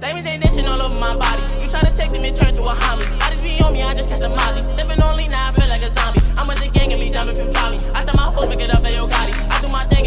Diamonds ain't dishing all over my body. You try to take them, and turn to a homie. I just be on me, I just catch a molly. Sipping on lean, now I feel like a zombie. I'm with the gang and be down if you try me. I tell my folks, pick it up, they yo Gotti. I do my thing